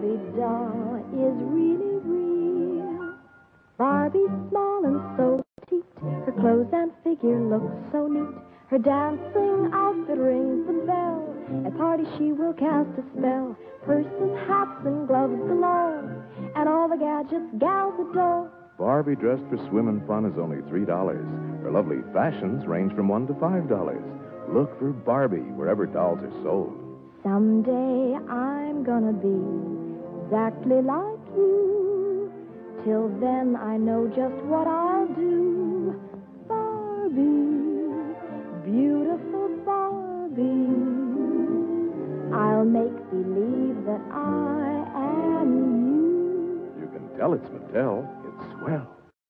Barbie doll is really real. Barbie's small and so petite. Her clothes and figure look so neat. Her dancing outfit rings the bell. At parties she will cast a spell. Purses, hats, and gloves galore. And all the gadgets gals adore. Barbie dressed for swim and fun is only $3. Her lovely fashions range from 1 to $5. Look for Barbie wherever dolls are sold. Someday I'm gonna be exactly like you. Till then I know just what I'll do. Barbie, beautiful Barbie. I'll make believe that I am you. You can tell it's Mattel. It's swell.